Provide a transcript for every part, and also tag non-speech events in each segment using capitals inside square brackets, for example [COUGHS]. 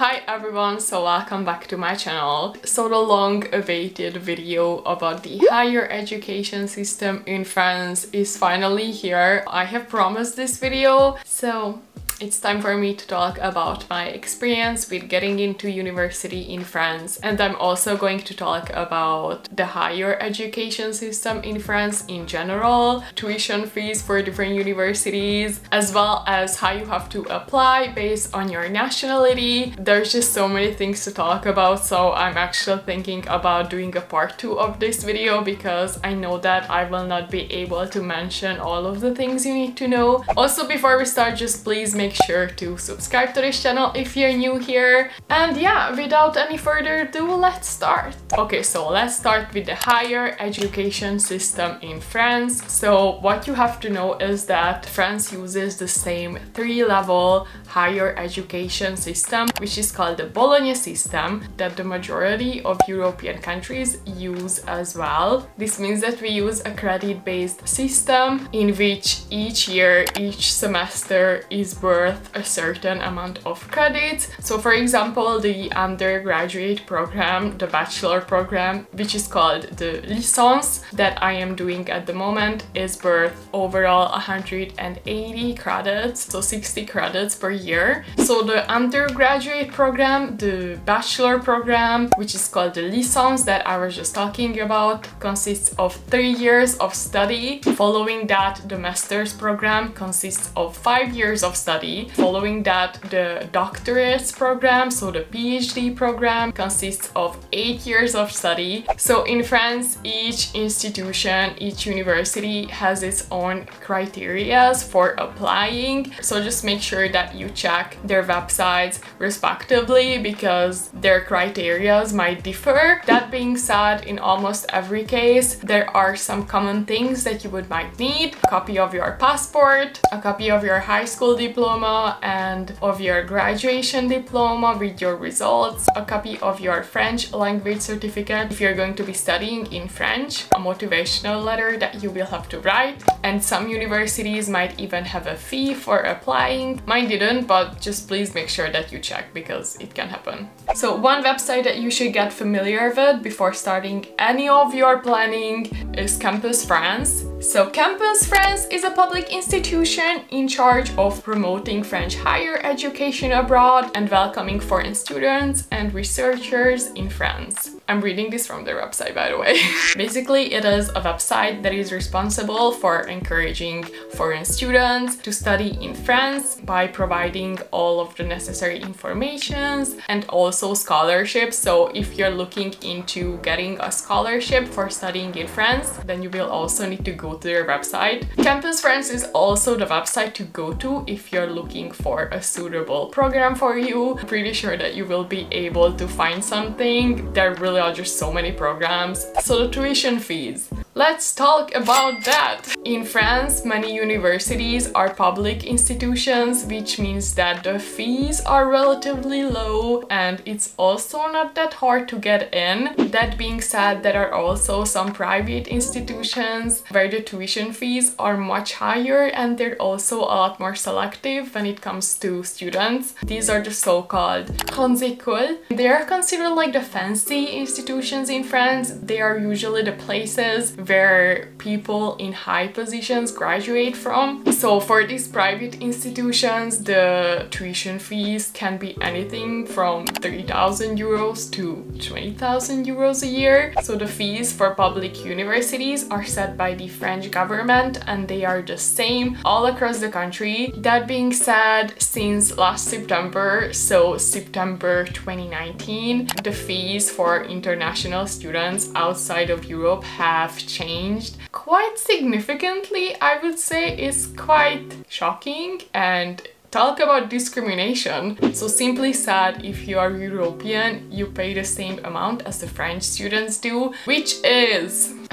Hi everyone, so welcome back to my channel. So the long awaited video about the higher education system in France is finally here. I have promised this video, so it's time for me to talk about my experience with getting into university in France and I'm also going to talk about the higher education system in France in general, tuition fees for different universities, as well as how you have to apply based on your nationality. There's just so many things to talk about so I'm actually thinking about doing a part 2 of this video because I know that I will not be able to mention all of the things you need to know. Also before we start just please make make sure to subscribe to this channel if you're new here. And yeah, without any further ado, let's start. Okay, so let's start with the higher education system in France. So what you have to know is that France uses the same three-level higher education system, which is called the Bologna system, that the majority of European countries use as well. This means that we use a credit-based system in which each year, each semester is worth worth a certain amount of credits. So for example, the undergraduate program, the bachelor program, which is called the licence that I am doing at the moment is worth overall 180 credits, so 60 credits per year. So the undergraduate program, the bachelor program, which is called the licence that I was just talking about, consists of three years of study. Following that, the master's program consists of five years of study Following that, the doctorate program, so the PhD program, consists of eight years of study. So in France, each institution, each university has its own criterias for applying. So just make sure that you check their websites respectively because their criterias might differ. That being said, in almost every case, there are some common things that you would might need. A copy of your passport, a copy of your high school diploma, diploma and of your graduation diploma with your results, a copy of your French language certificate if you're going to be studying in French, a motivational letter that you will have to write, and some universities might even have a fee for applying. Mine didn't, but just please make sure that you check because it can happen. So one website that you should get familiar with before starting any of your planning is Campus France. So Campus France is a public institution in charge of promoting French higher education abroad and welcoming foreign students and researchers in France. I'm reading this from their website, by the way. [LAUGHS] Basically, it is a website that is responsible for encouraging foreign students to study in France by providing all of the necessary informations and also scholarships. So if you're looking into getting a scholarship for studying in France, then you will also need to go to their website. Campus France is also the website to go to if you're looking for a suitable program for you. I'm pretty sure that you will be able to find something. There really are just so many programs. So the tuition fees. Let's talk about that! In France, many universities are public institutions, which means that the fees are relatively low and it's also not that hard to get in. That being said, there are also some private institutions where the tuition fees are much higher and they're also a lot more selective when it comes to students. These are the so-called grandes écoles. They are considered like the fancy institutions in France. They are usually the places where people in high positions graduate from. So for these private institutions, the tuition fees can be anything from 3,000 euros to 20,000 euros a year. So the fees for public universities are set by the French government and they are the same all across the country. That being said, since last September, so September 2019, the fees for international students outside of Europe have changed quite significantly, I would say is quite shocking and Talk about discrimination. So simply said, if you are European, you pay the same amount as the French students do, which is [LAUGHS]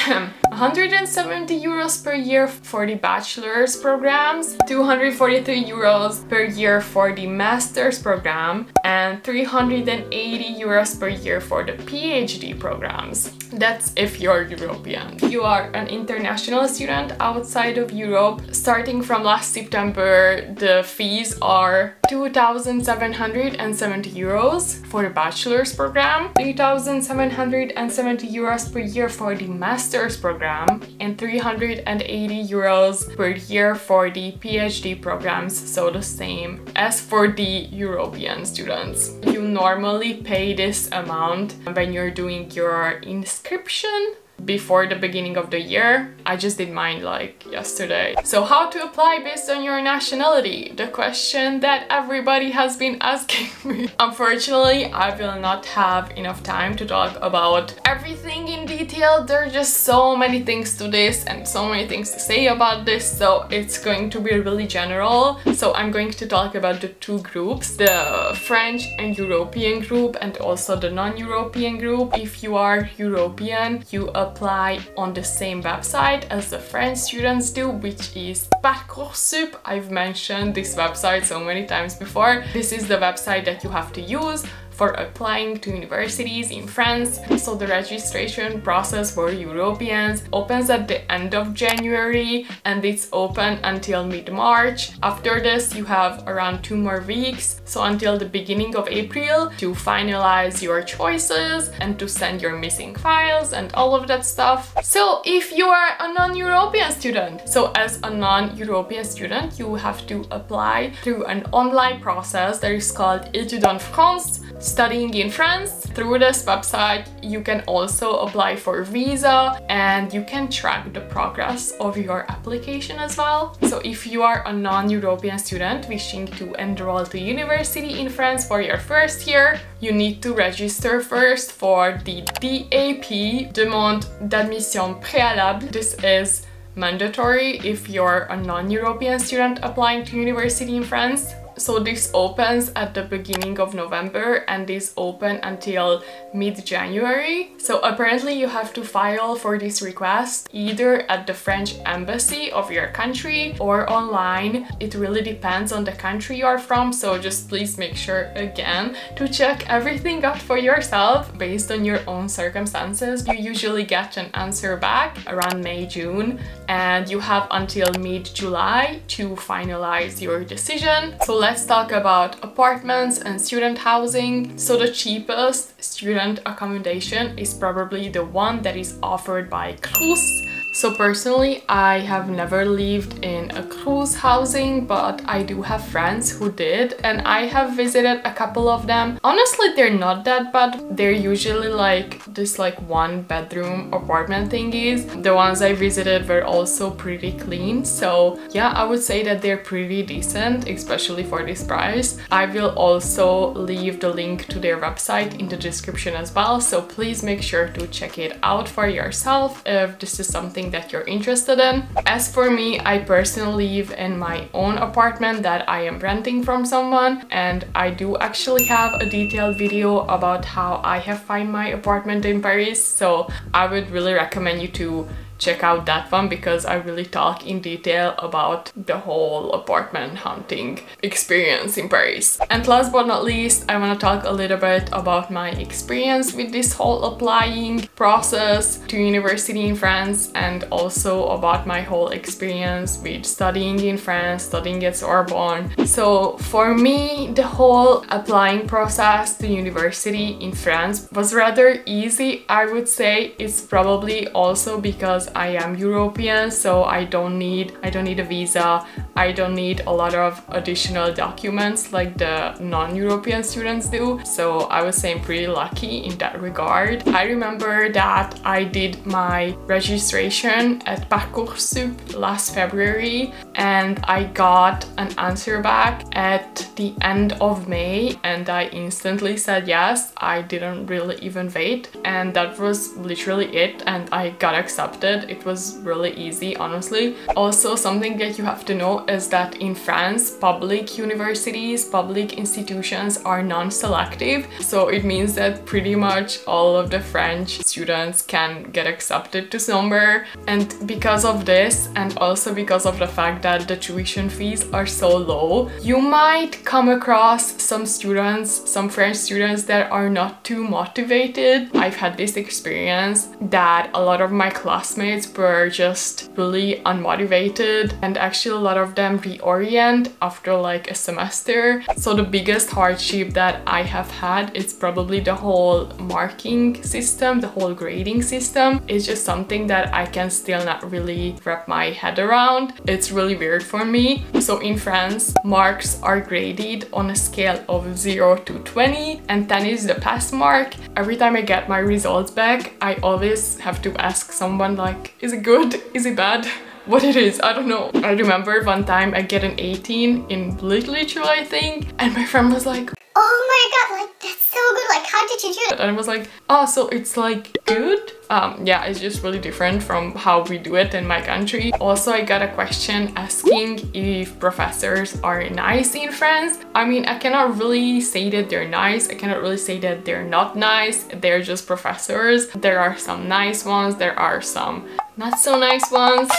[COUGHS] 170 euros per year for the bachelor's programs, 243 euros per year for the master's program, and 380 euros per year for the PhD programs. That's if you're European. You are an international student outside of Europe, starting from last September, the fees are 2,770 euros for the bachelor's program, 3,770 euros per year for the master's program, and 380 euros per year for the PhD programs, so the same as for the European students. You normally pay this amount when you're doing your inscription before the beginning of the year. I just did mine like yesterday. So how to apply based on your nationality? The question that everybody has been [LAUGHS] asking me. Unfortunately, I will not have enough time to talk about everything in detail. There are just so many things to this and so many things to say about this. So it's going to be really general. So I'm going to talk about the two groups, the French and European group and also the non-European group. If you are European, you apply apply on the same website as the French students do, which is Parcoursup. I've mentioned this website so many times before. This is the website that you have to use for applying to universities in France. So the registration process for Europeans opens at the end of January and it's open until mid-March. After this you have around two more weeks, so until the beginning of April to finalize your choices and to send your missing files and all of that stuff. So if you are a non-European student, so as a non-European student you have to apply through an online process that is called Études en France studying in France. Through this website, you can also apply for visa and you can track the progress of your application as well. So if you are a non-European student wishing to enroll to university in France for your first year, you need to register first for the DAP, Demande d'Admission Préalable. This is mandatory if you're a non-European student applying to university in France. So this opens at the beginning of November and is open until mid-January. So apparently you have to file for this request either at the French embassy of your country or online. It really depends on the country you are from, so just please make sure again to check everything out for yourself based on your own circumstances. You usually get an answer back around May, June, and you have until mid-July to finalize your decision. So let's let's talk about apartments and student housing. So the cheapest student accommodation is probably the one that is offered by Crous so personally, I have never lived in a Crous housing, but I do have friends who did and I have visited a couple of them. Honestly, they're not that bad. They're usually like this like one bedroom apartment thingies. The ones I visited were also pretty clean. So yeah, I would say that they're pretty decent, especially for this price. I will also leave the link to their website in the description as well. So please make sure to check it out for yourself if this is something something that you're interested in. As for me, I personally live in my own apartment that I am renting from someone and I do actually have a detailed video about how I have find my apartment in Paris so I would really recommend you to check out that one because I really talk in detail about the whole apartment hunting experience in Paris. And last but not least, I want to talk a little bit about my experience with this whole applying process to university in France and also about my whole experience with studying in France, studying at Sorbonne. So for me, the whole applying process to university in France was rather easy. I would say it's probably also because I am European so I don't need I don't need a visa. I don't need a lot of additional documents like the non-European students do. So I was saying pretty lucky in that regard. I remember that I did my registration at Parcoursup last February and I got an answer back at the end of May and I instantly said yes. I didn't really even wait and that was literally it and I got accepted it. Was really easy, honestly. Also, something that you have to know is that in France, public universities, public institutions are non-selective. So it means that pretty much all of the French students can get accepted to somewhere. And because of this, and also because of the fact that the tuition fees are so low, you might come across some students, some French students that are not too motivated. I've had this experience that a lot of my classmates were just really unmotivated and actually a lot of them reorient after like a semester. So the biggest hardship that I have had is probably the whole marking system, the whole grading system. It's just something that I can still not really wrap my head around. It's really weird for me. So in France, marks are graded on a scale of 0 to 20 and 10 is the pass mark. Every time I get my results back, I always have to ask someone like, is it good? Is it bad? what it is, I don't know. I remember one time I get an 18 in literature, I think, and my friend was like, Oh my god, like that's so good, like how did you do it? And I was like, oh, so it's like good? Um, yeah, it's just really different from how we do it in my country. Also, I got a question asking if professors are nice in France. I mean, I cannot really say that they're nice. I cannot really say that they're not nice. They're just professors. There are some nice ones. There are some not so nice ones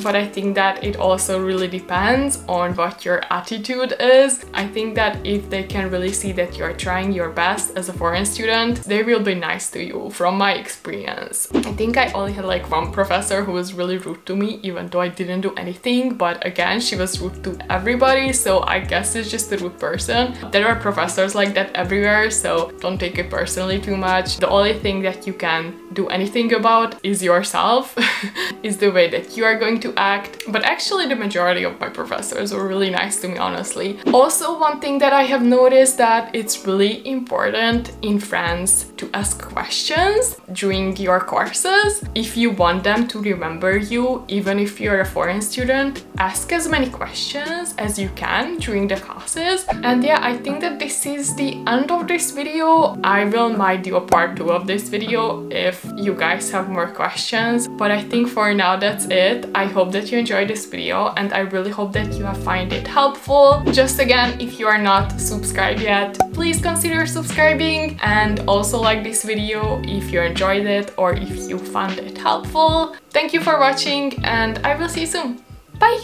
but I think that it also really depends on what your attitude is. I think that if they can really see that you're trying your best as a foreign student, they will be nice to you from my experience. I think I only had like one professor who was really rude to me even though I didn't do anything but again she was rude to everybody so I guess it's just a rude person. There are professors like that everywhere so don't take it personally too much. The only thing that you can do anything about is yourself, [LAUGHS] is the way that you are going act. But actually the majority of my professors were really nice to me, honestly. Also, one thing that I have noticed that it's really important in France to ask questions during your courses. If you want them to remember you, even if you're a foreign student, ask as many questions as you can during the classes. And yeah, I think that this is the end of this video. I will might do a part two of this video if you guys have more questions. But I think for now that's it. I hope that you enjoyed this video and I really hope that you have find it helpful. Just again, if you are not subscribed yet, please consider subscribing and also like this video if you enjoyed it or if you found it helpful. Thank you for watching and I will see you soon. Bye!